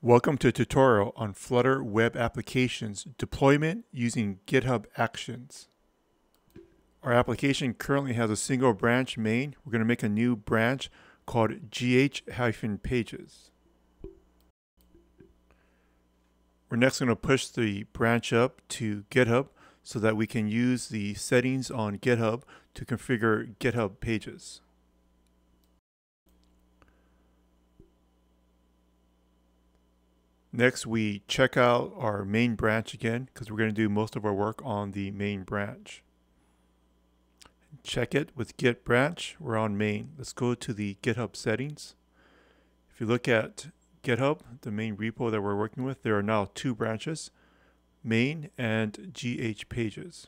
Welcome to a tutorial on Flutter Web Applications deployment using GitHub Actions. Our application currently has a single branch main. We're going to make a new branch called gh-pages. We're next going to push the branch up to GitHub so that we can use the settings on GitHub to configure GitHub pages. Next, we check out our main branch again because we're going to do most of our work on the main branch. Check it with git branch. We're on main. Let's go to the GitHub settings. If you look at GitHub, the main repo that we're working with, there are now two branches, main and gh pages.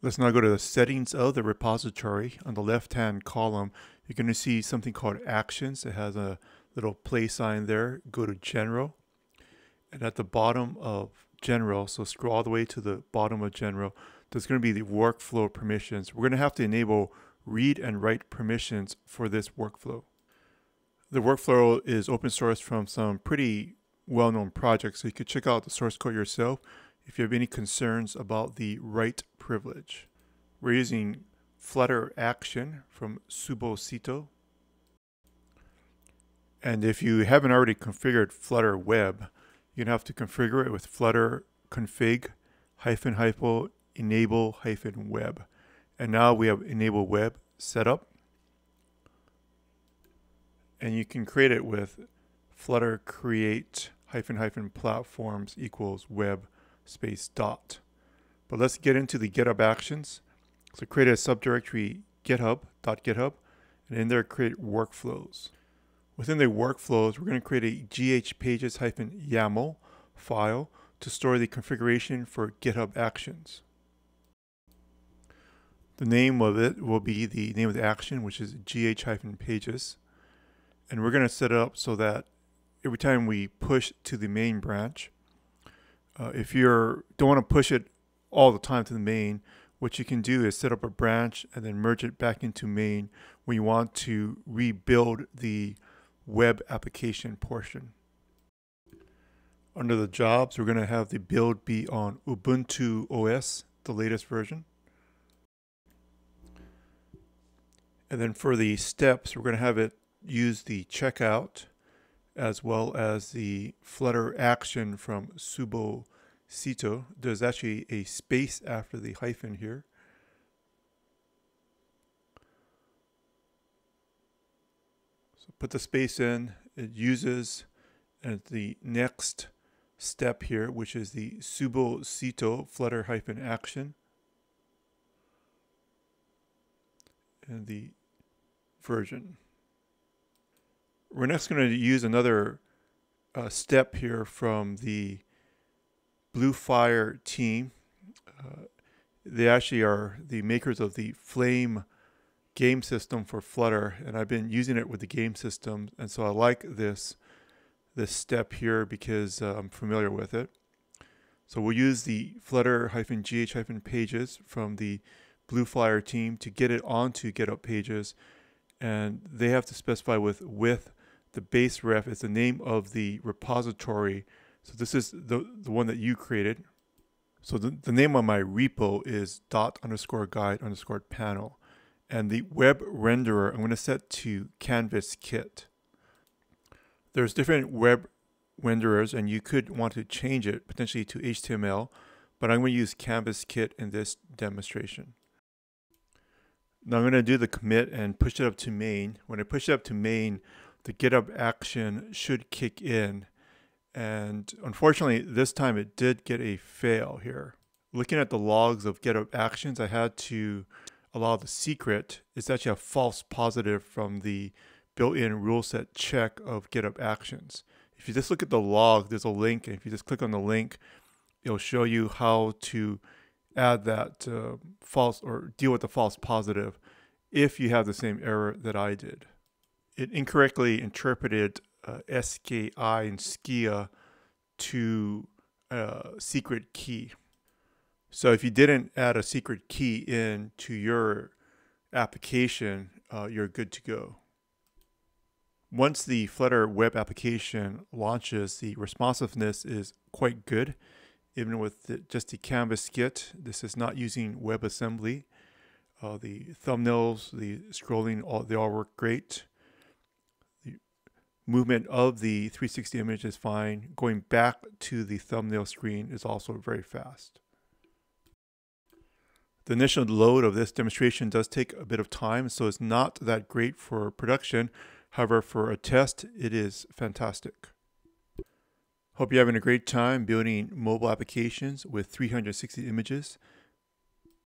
Let's now go to the settings of the repository. On the left-hand column, you're going to see something called Actions. It has a little play sign there. Go to General. And at the bottom of General, so scroll all the way to the bottom of General, there's going to be the workflow permissions. We're going to have to enable read and write permissions for this workflow. The workflow is open source from some pretty well-known projects, so you could check out the source code yourself if you have any concerns about the write privilege. We're using Flutter Action from Subosito. And if you haven't already configured Flutter Web, gonna have to configure it with Flutter config hyphen hyphen enable hyphen web. And now we have enable web set up. And you can create it with Flutter create hyphen hyphen platforms equals web space dot. But let's get into the GitHub actions. So create a subdirectory github.github and in there create workflows. Within the workflows, we're going to create a ghpages-yaml file to store the configuration for GitHub Actions. The name of it will be the name of the action, which is gh-pages. And we're going to set it up so that every time we push to the main branch, uh, if you don't want to push it all the time to the main, what you can do is set up a branch and then merge it back into main when you want to rebuild the web application portion. Under the jobs, we're going to have the build be on Ubuntu OS, the latest version. And then for the steps, we're going to have it use the checkout as well as the Flutter action from Subosito. There's actually a space after the hyphen here. So put the space in, it uses and the next step here, which is the Subosito Flutter hyphen action. And the version. We're next going to use another uh, step here from the Bluefire team. Uh, they actually are the makers of the Flame game system for Flutter, and I've been using it with the game system, and so I like this this step here because uh, I'm familiar with it. So we'll use the Flutter-gh-pages from the Bluefire team to get it onto GitHub Pages, and they have to specify with with the base ref is the name of the repository. So this is the, the one that you created. So the, the name of my repo is dot underscore guide underscore pano. And the web renderer, I'm going to set to Canvas Kit. There's different web renderers and you could want to change it potentially to HTML, but I'm going to use Canvas Kit in this demonstration. Now I'm going to do the commit and push it up to main. When I push it up to main, the GitHub action should kick in. And unfortunately, this time it did get a fail here. Looking at the logs of GitHub actions, I had to allow the secret. It's actually a false positive from the built-in rule set check of GitHub actions. If you just look at the log, there's a link, and if you just click on the link, it'll show you how to add that uh, false or deal with the false positive if you have the same error that I did it incorrectly interpreted uh, SKI and SKIA to a uh, secret key. So if you didn't add a secret key in to your application, uh, you're good to go. Once the Flutter web application launches, the responsiveness is quite good. Even with the, just the Canvas Kit, this is not using WebAssembly. Uh, the thumbnails, the scrolling, all, they all work great. Movement of the 360 image is fine. Going back to the thumbnail screen is also very fast. The initial load of this demonstration does take a bit of time, so it's not that great for production. However, for a test, it is fantastic. Hope you're having a great time building mobile applications with 360 images.